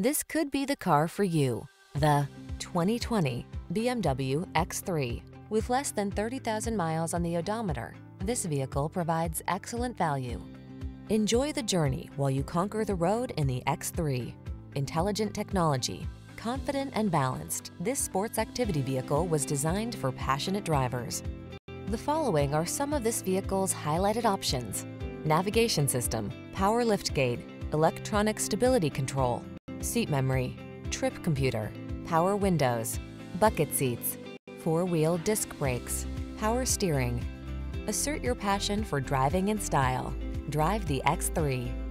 This could be the car for you. The 2020 BMW X3. With less than 30,000 miles on the odometer, this vehicle provides excellent value. Enjoy the journey while you conquer the road in the X3. Intelligent technology, confident and balanced, this sports activity vehicle was designed for passionate drivers. The following are some of this vehicle's highlighted options. Navigation system, power liftgate, electronic stability control, seat memory, trip computer, power windows, bucket seats, four-wheel disc brakes, power steering. Assert your passion for driving in style. Drive the X3.